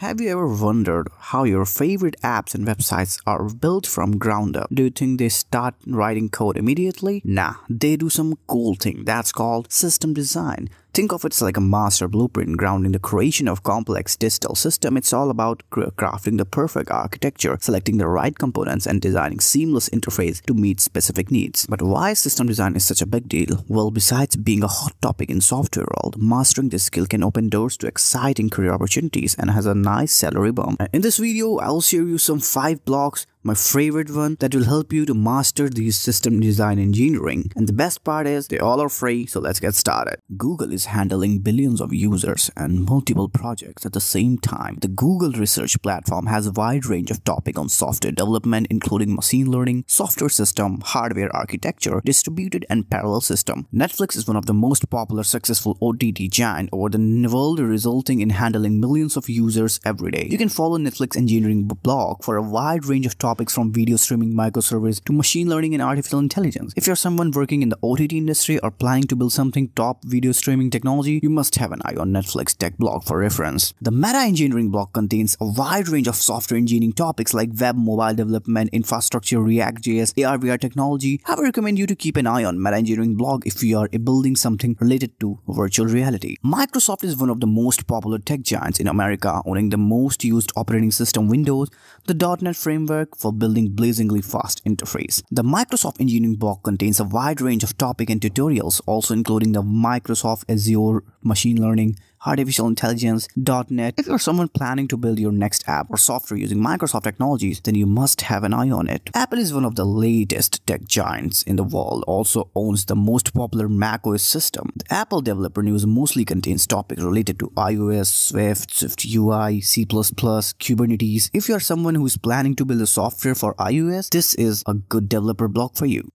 Have you ever wondered how your favorite apps and websites are built from ground up? Do you think they start writing code immediately? Nah, they do some cool thing that's called system design. Think of it like a master blueprint grounding the creation of complex digital system. It's all about crafting the perfect architecture, selecting the right components and designing seamless interface to meet specific needs. But why system design is such a big deal? Well, besides being a hot topic in software world, mastering this skill can open doors to exciting career opportunities and has a nice salary bump. In this video, I'll share you some 5 blogs my favorite one that will help you to master these system design engineering. And the best part is they all are free, so let's get started. Google is handling billions of users and multiple projects at the same time. The Google Research Platform has a wide range of topics on software development including machine learning, software system, hardware architecture, distributed and parallel system. Netflix is one of the most popular successful OTT giant over the world resulting in handling millions of users every day. You can follow Netflix engineering blog for a wide range of topics topics from video streaming microservice to machine learning and artificial intelligence. If you're someone working in the OTT industry or planning to build something top video streaming technology, you must have an eye on Netflix tech blog for reference. The meta engineering blog contains a wide range of software engineering topics like web, mobile development, infrastructure, React.js, AR, VR technology. I would recommend you to keep an eye on meta engineering blog if you are building something related to virtual reality. Microsoft is one of the most popular tech giants in America, owning the most used operating system Windows, the .NET framework for building blazingly fast interface. The Microsoft Engineering blog contains a wide range of topic and tutorials, also including the Microsoft Azure Machine Learning, artificial intelligence, .NET. If you're someone planning to build your next app or software using Microsoft technologies, then you must have an eye on it. Apple is one of the latest tech giants in the world, also owns the most popular macOS system. The Apple Developer News mostly contains topics related to iOS, Swift, Swift UI, C++, Kubernetes. If you're someone who is planning to build a software for iOS, this is a good developer blog for you.